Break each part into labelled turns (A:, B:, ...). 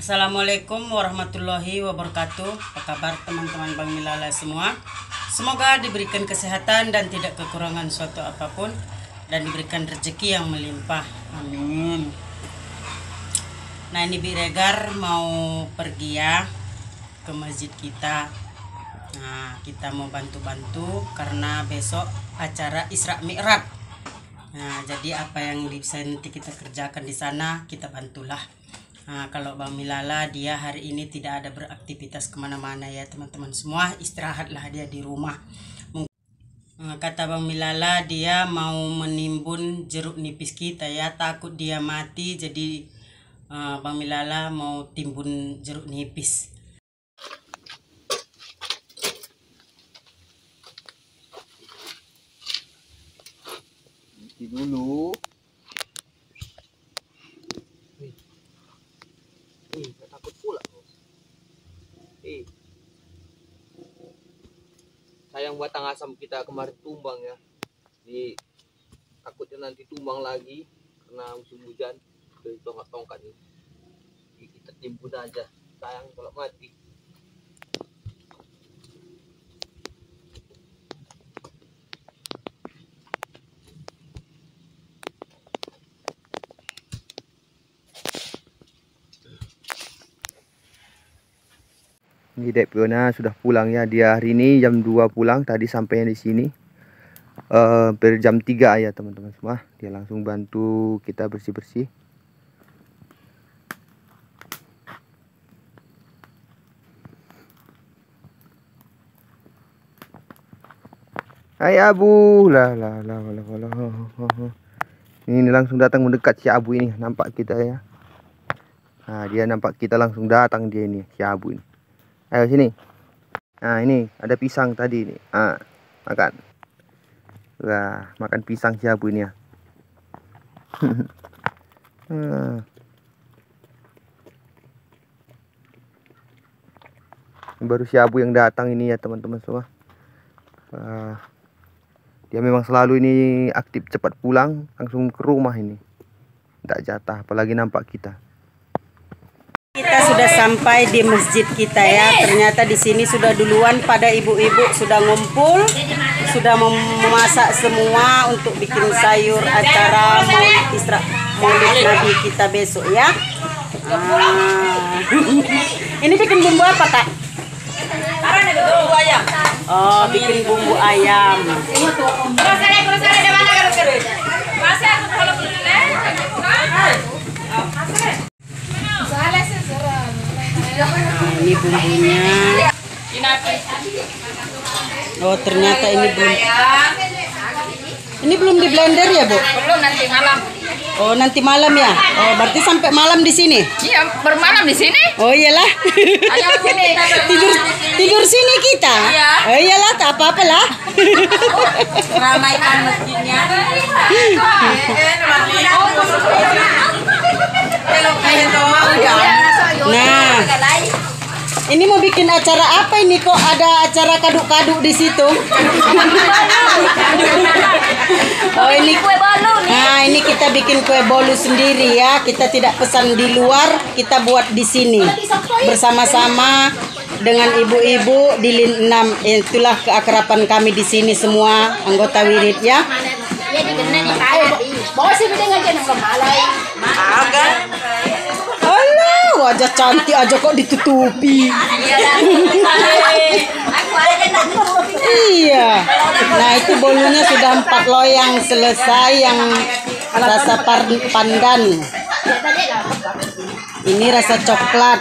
A: Assalamualaikum warahmatullahi wabarakatuh. Apa kabar teman-teman Bang Milala semua? Semoga diberikan kesehatan dan tidak kekurangan suatu apa pun dan diberikan rezeki yang melimpah. Amin. Nah ini Bi Regar mau pergi ya ke masjid kita. Nah kita mau bantu-bantu karena besok acara Isra Mi'raj. Nah jadi apa yang bisa nanti kita kerjakan di sana kita bantulah. Nah, kalau Bang Milala dia hari ini tidak ada beraktivitas ke mana-mana ya teman-teman semua istirahatlah dia di rumah. Nah, Kata Bang Milala dia mau menimbun jeruk nipis kita ya takut dia mati jadi eh, Bang Milala mau timbun jeruk nipis.
B: Dulu. Eh, tak takut pula kau. Eh. Sayang batang asam kita kemarin tumbang ya. Di takutnya nanti tumbang lagi karena musim hujan dari tongkat-tongkat ini. Kita timbun aja. Sayang kalau mati. Ini Dek Piona sudah pulang ya. Dia hari ini jam 2 pulang. Tadi sampainya di sini. Eh per jam 3 ya teman-teman semua. Dia langsung bantu kita bersih-bersih. Hai Abu. Lah lah lah lah. lah. Ini langsung datang mendekat si Abu ini. Nampak kita ya. Nah, dia nampak kita langsung datang dia ini, si Abu ini. Ayo sini. Nah, ini ada pisang tadi nih. Ah, makan. Wah, makan pisang si Abu ini ya. Ini baru si Abu yang datang ini ya teman-teman semua. Ah, dia memang selalu ini aktif cepat pulang langsung ke rumah ini. Tidak jatah apalagi nampak kita.
A: Sudah sampai di masjid kita ya. Ternyata di sini sudah duluan pada ibu-ibu sudah ngumpul, sudah mem- memasak semua untuk bikin sayur acara Maulid Isra Maulid Nabi kita besok ya. Ah. Ini bikin bumbu apa kak? Oh, bikin bumbu ayam. Nah, ini bumbunya. Oh, ternyata ini belum. Ini belum di blender ya, Bu?
C: Belum nanti malam.
A: Oh, nanti malam ya. Oh, berarti sampai malam di sini.
C: Iya, bermalam di sini.
A: Oh iyalah.
C: Ayo sini.
A: tidur tidur sini kita.
C: Iya.
A: Oh iyalah, tak apa-apa lah.
C: Ramaikan masjidnya.
A: Nah, ini mau bikin acara apa ini kok ada acara kaduk-kaduk di situ? Oh ini
C: Kue bolu nih.
A: Nah, ini kita bikin kue bolu sendiri ya. Kita tidak pesan di luar, kita buat di sini. Bersama-sama dengan ibu-ibu di Lin 6. Itulah keakraban kami di sini semua anggota wirid ya.
C: Bawa
A: wajah cantik aja kok ditutupi.
C: Aja
A: Iya. Nah, itu bolunya sudah empat loyang selesai yang rasa pandan. Ini rasa coklat.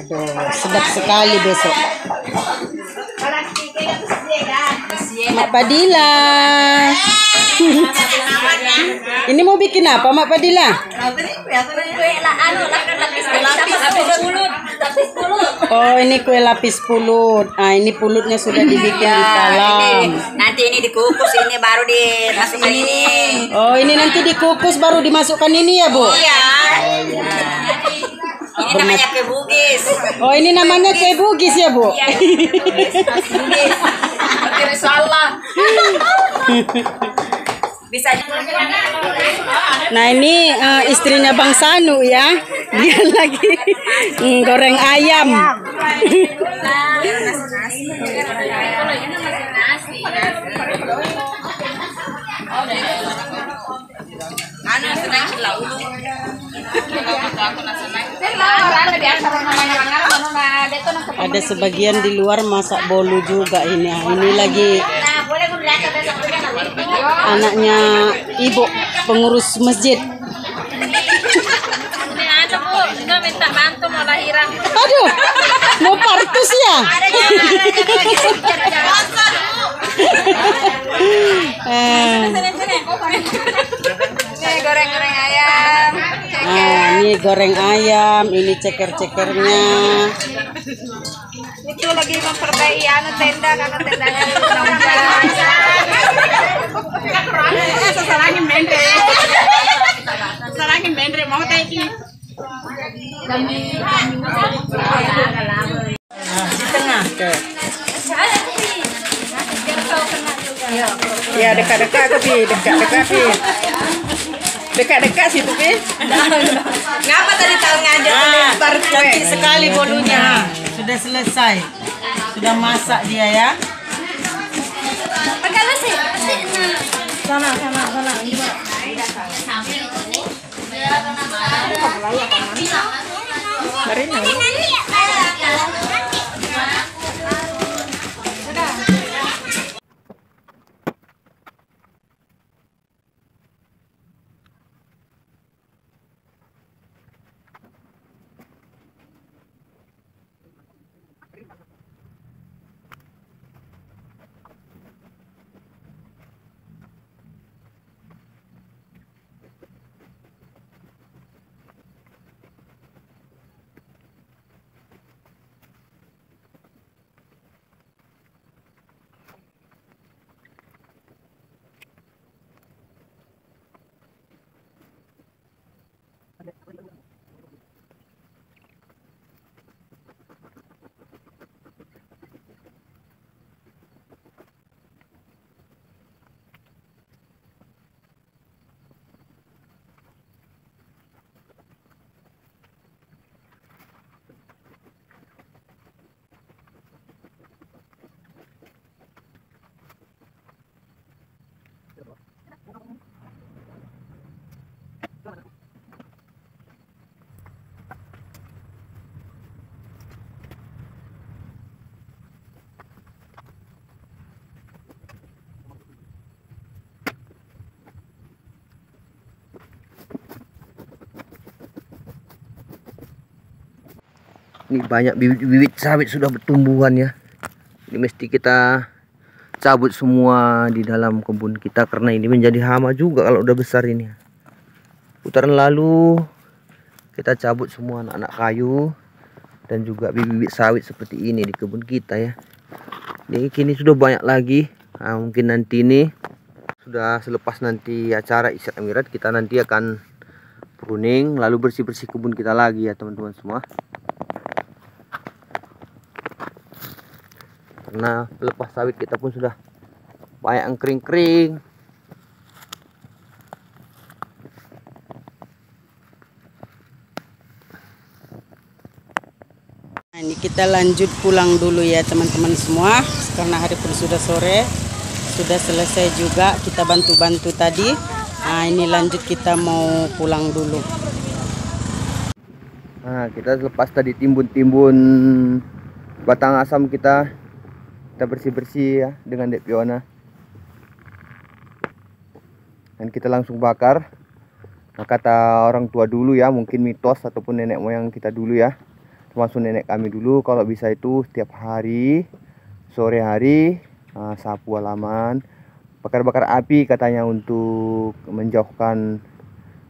A: Aduh, sedap sekali besok. Mak Padila. Ini mau bikin apa Mak Padila?
C: kue lah anu lapis lapis pulut.
A: Oh, ini kue lapis pulut. Ah, ini pulutnya sudah dibikin di dalam.
C: Nanti ini dikukus ini baru dimasukkan ini.
A: Oh, ini nanti dikukus baru dimasukkan ini ya, Bu?
C: Iya. Ini namanya kue bugis.
A: Oh, ini namanya kue bugis ya, Bu?
C: Bugis. Akhirnya salah. Bisa
A: Nah ini eh, istrinya Bang Sanu ya. Dia lagi mm, goreng ayam. Ada sebagian di luar masak bolu juga ini. Ini lagi
C: Nah, boleh gue lihat besok
A: anaknya ibu pengurus masjid.
C: Ini minta bantu mau lahiran.
A: Aduh, mau partus ya? Eh,
C: goreng-goreng ayam.
A: nah, ini goreng ayam, ini ceker-cekernya.
C: Itu lagi memperbaiki anu tenda karena tendanya mau.
A: Di tengah ke. Ya dekat-dekat ke Pi, dekat-dekat Pi. Dekat-dekat situ Pi.
C: Ngapa tadi tahu ngajak
A: Ah, cantik sekali bolunya. Sudah selesai. Sudah masak dia ya.
C: Pegala sih. Sana, sana, sana.
B: Ini banyak bibit-bibit sawit sudah bertumbuhan ya. Ini mesti kita cabut semua di dalam kebun kita karena ini menjadi hama juga kalau udah besar ini. Putaran lalu kita cabut semua anak-anak kayu dan juga bibit-bibit sawit seperti ini di kebun kita ya. Ini kini sudah banyak lagi. Nah, mungkin nanti ini sudah selepas nanti acara Isyak Emirat kita nanti akan pruning lalu bersih-bersih kebun kita lagi ya teman-teman semua. Karena pelepas sawit kita pun sudah banyak yang kering-kering.
A: Nah, ini kita lanjut pulang dulu ya teman-teman semua. Karena hari pun sudah sore sudah selesai juga kita bantu-bantu tadi. Nah ini lanjut kita mau pulang dulu.
B: Nah kita lepas tadi timbun-timbun batang asam kita kita bersih-bersih ya dengan dek piona. Dan kita langsung bakar. Nah, kata orang tua dulu ya mungkin mitos ataupun nenek moyang kita dulu ya. Termasuk nenek kami dulu kalau bisa itu setiap hari sore hari ah, sapu halaman bakar-bakar api katanya untuk menjauhkan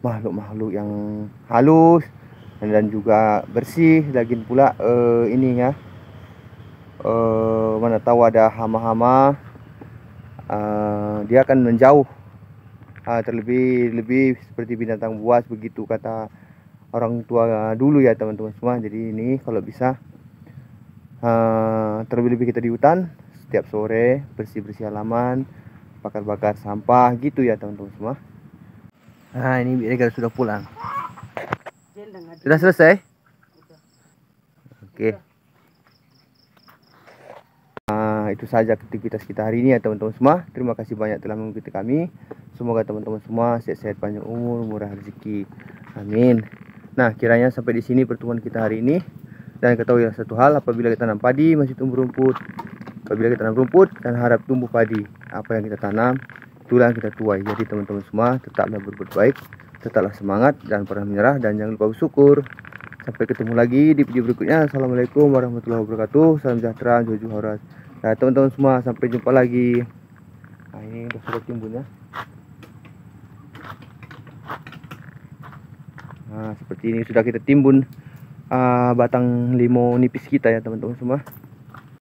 B: makhluk-makhluk yang halus dan juga bersih. Lagi pula eh, ini ya eh, mana tahu ada hama-hama eh, dia akan menjauh Ah, terlebih lebih seperti binatang buas begitu kata orang tua dulu ya teman-teman semua jadi ini kalau bisa eh, terlebih-lebih kita di hutan setiap sore bersih-bersih halaman bakar-bakar sampah gitu ya teman-teman semua. Nah ini Regar sudah pulang. Sudah selesai? Oke. Itu saja aktivitas kita hari ini ya teman-teman semua. Terima kasih banyak telah mengikuti kami. Semoga teman-teman semua sehat-sehat panjang umur, murah rezeki. Amin. Nah, kiranya sampai di sini pertemuan kita hari ini. Dan ketahuilah satu hal, apabila kita tanam padi masih tumbuh rumput. Apabila kita tanam rumput, dan harap tumbuh padi. Apa yang kita tanam, itulah yang kita tuai. Jadi teman-teman semua tetaplah berbuat baik, tetaplah semangat, dan pernah menyerah, dan jangan lupa bersyukur. Sampai ketemu lagi di video berikutnya. Assalamualaikum warahmatullahi wabarakatuh. Salam sejahtera, jojo horas. Nah, teman-teman semua, sampai jumpa lagi. Nah, ini udah sudah timbun ya. Nah, seperti ini sudah kita timbun ah, batang limau nipis kita ya, teman-teman semua.